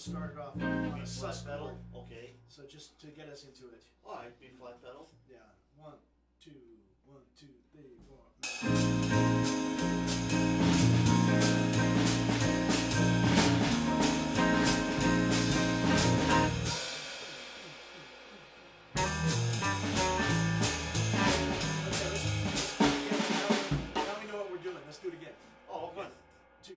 just started off on a sus flat pedal. pedal. Okay. So just to get us into it. All right, B flat pedal.